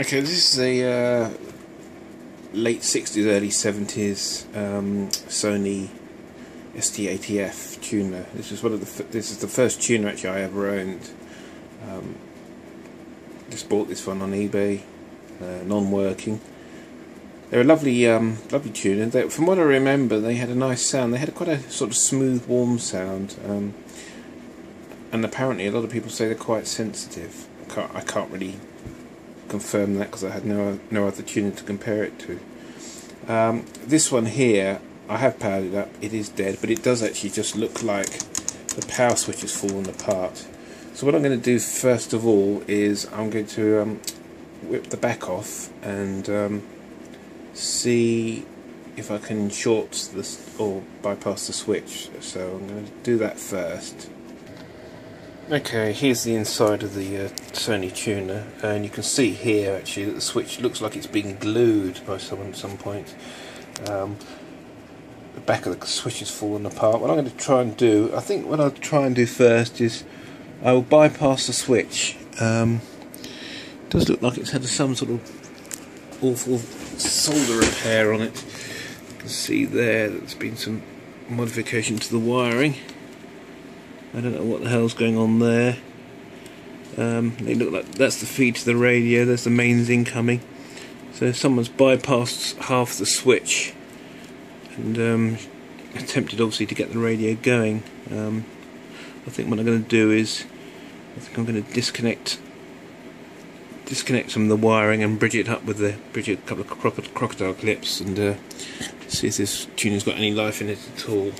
Okay, this is a uh, late 60s, early 70s um, Sony ST80F tuner. This is one of the this is the first tuner actually I ever owned. Um, just bought this one on eBay, uh, non-working. They're a lovely, um, lovely tuner. They, from what I remember, they had a nice sound. They had quite a sort of smooth, warm sound, um, and apparently a lot of people say they're quite sensitive. I can't, I can't really confirm that because I had no no other tuner to compare it to. Um, this one here, I have powered it up. It is dead, but it does actually just look like the power switch has fallen apart. So what I'm going to do first of all is I'm going to um, whip the back off and um, see if I can short this or bypass the switch. So I'm going to do that first. Okay, here's the inside of the uh, Sony tuner, and you can see here actually that the switch looks like it's been glued by someone at some point. Um, the back of the switch has fallen apart. What I'm going to try and do, I think what I'll try and do first is I will bypass the switch. Um, it does look like it's had some sort of awful solder repair on it. You can see there that there's been some modification to the wiring. I don't know what the hell's going on there. Um, they look like that's the feed to the radio. There's the mains incoming. So someone's bypassed half the switch and um, attempted obviously to get the radio going. Um, I think what I'm going to do is I think I'm going to disconnect disconnect some of the wiring and bridge it up with the bridge a couple of crocodile clips and uh, see if this tuner's got any life in it at all.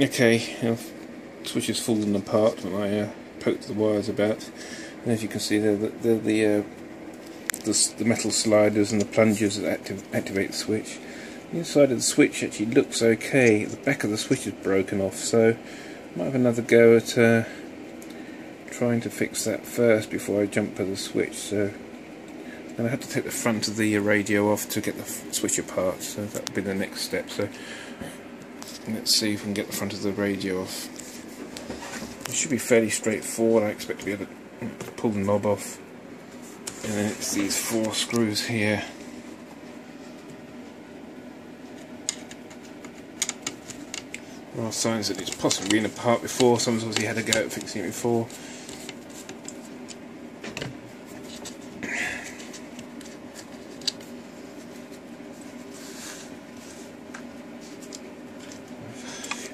Okay, switch has fallen apart when I uh, poked the wires about. And as you can see, they're the, they're the, uh, the, the, metal sliders and the plungers that activ activate the switch. The inside of the switch actually looks okay. The back of the switch is broken off, so I might have another go at uh, trying to fix that first before I jump to the switch. So and I have to take the front of the radio off to get the switch apart, so that would be the next step. So let's see if we can get the front of the radio off. It should be fairly straightforward. I expect to be able to pull the knob off. And then it's these four screws here. There are signs that it's possibly been apart before. Someone's obviously had a go at fixing it before.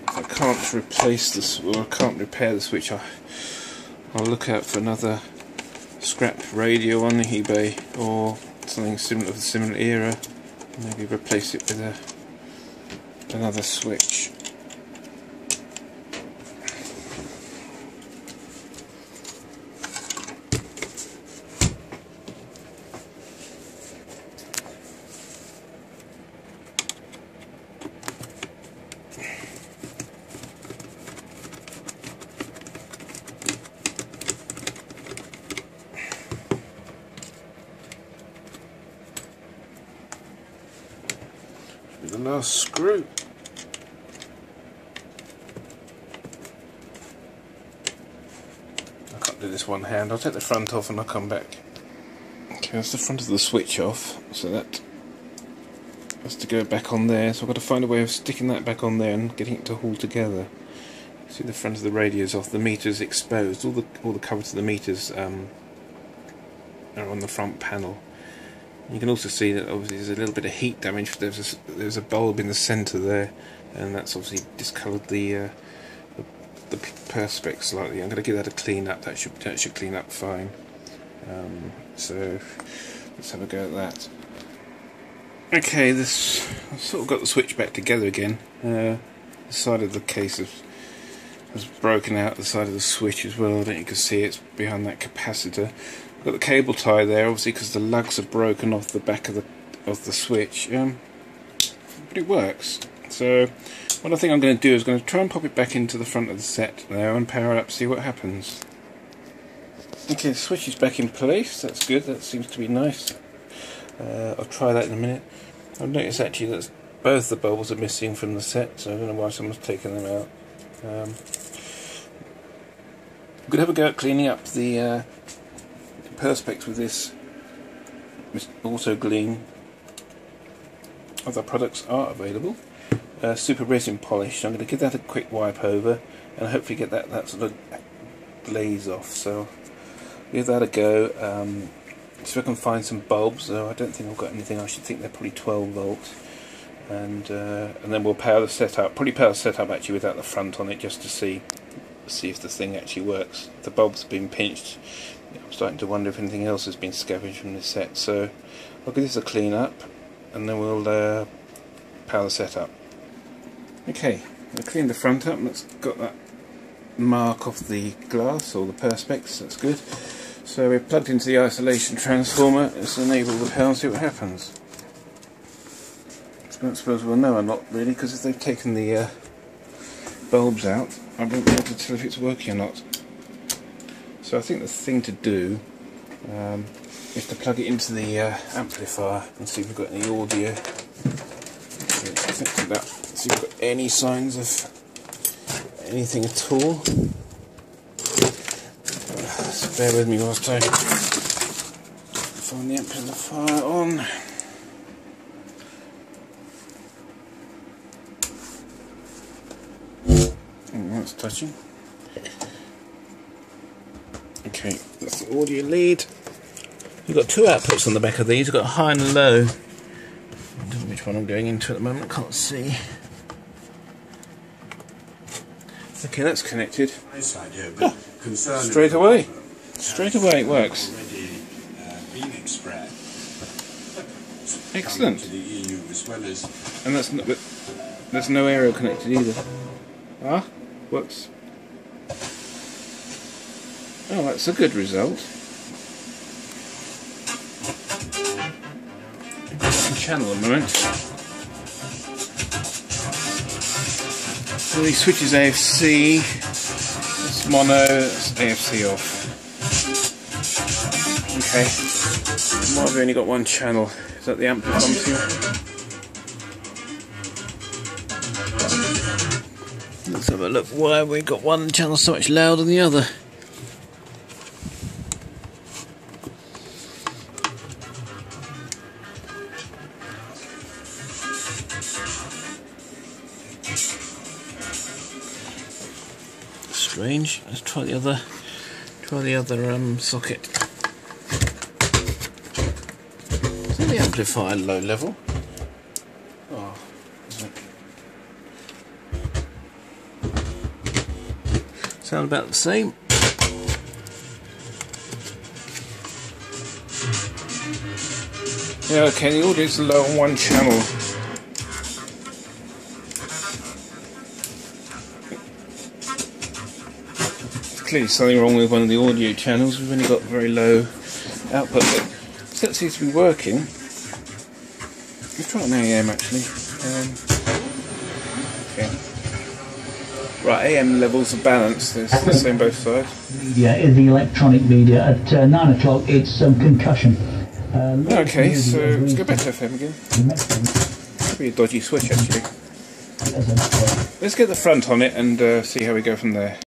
I can't replace this or I can't repair the switch, I, I'll look out for another scrap radio on the eBay or something similar of a similar era. Maybe replace it with a another switch. The last screw. I can't do this one hand. I'll take the front off and I'll come back. Okay, that's the front of the switch off, so that has to go back on there. So I've got to find a way of sticking that back on there and getting it to hold together. See the front of the radio's off. The meter's exposed. All the all the cover to the meters um, are on the front panel. You can also see that obviously there's a little bit of heat damage. There's a, there's a bulb in the centre there, and that's obviously discoloured the, uh, the, the perspex slightly. I'm going to give that a clean up. That should that should clean up fine. Um, so let's have a go at that. Okay, this I've sort of got the switch back together again. Uh, the side of the case has, has broken out. The side of the switch as well. I don't you can see it's behind that capacitor. Got the cable tie there, obviously, because the lugs are broken off the back of the of the switch. Um, but it works. So, what I think I'm going to do is going to try and pop it back into the front of the set there and power it up, see what happens. Okay, the switch is back in place. That's good. That seems to be nice. Uh, I'll try that in a minute. I've noticed actually that both the bulbs are missing from the set, so I don't know why someone's taken them out. Um, I'm going to have a go at cleaning up the uh, perspex with this Autoglym. Other products are available. Uh, super resin polish. I'm going to give that a quick wipe over and hopefully get that, that sort of glaze off. So give that a go. Um, see if I can find some bulbs. Though I don't think I've got anything. I should think they're probably 12 volts. And uh, and then we'll power the setup. Probably power the setup actually without the front on it, just to see see if the thing actually works. The bulb's been pinched. I'm starting to wonder if anything else has been scavenged from this set. So I'll give this a clean up, and then we'll uh, power the setup. Okay, I cleaned the front up. That's got that mark off the glass or the perspex. That's good. So we're plugged into the isolation transformer. Let's enable the power and see what happens. I suppose we'll know or not really, because if they've taken the uh, bulbs out, I won't be able to tell if it's working or not. So I think the thing to do um, is to plug it into the uh, amplifier and see if we've got any audio. That, see if we've got any signs of anything at all. So bear with me whilst I find the amplifier on. Oh, that's touching. Okay, that's the audio lead. You've got two outputs on the back of these. You've got high and low. I don't know which one I'm going into at the moment. I Can't see. Okay, that's connected. Oh, straight away. Straight away it works. Excellent. And that's not, there's no aerial connected either. Ah, works. Oh, that's a good result. Channel a moment. So he switches AFC, it's mono, it's AFC off. Okay, why have only got one channel? Is that the amplifier? Let's have a look why we got one channel so much louder than the other. Strange. Let's try the other try the other um, socket. Is the amplifier low level? Oh, Sound about the same. Yeah, okay, the audio's low on one channel. Clearly something wrong with one of the audio channels. We've only got very low output, but that seems to be working. Let's try AM actually. Um, okay. Right, AM levels are balanced. It's the same both sides. Media, in the electronic media. At uh, 9 o'clock, it's um, concussion. Uh, okay, so let's go back to FM again. Probably a dodgy switch actually. Let's get the front on it and uh, see how we go from there.